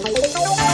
頼む!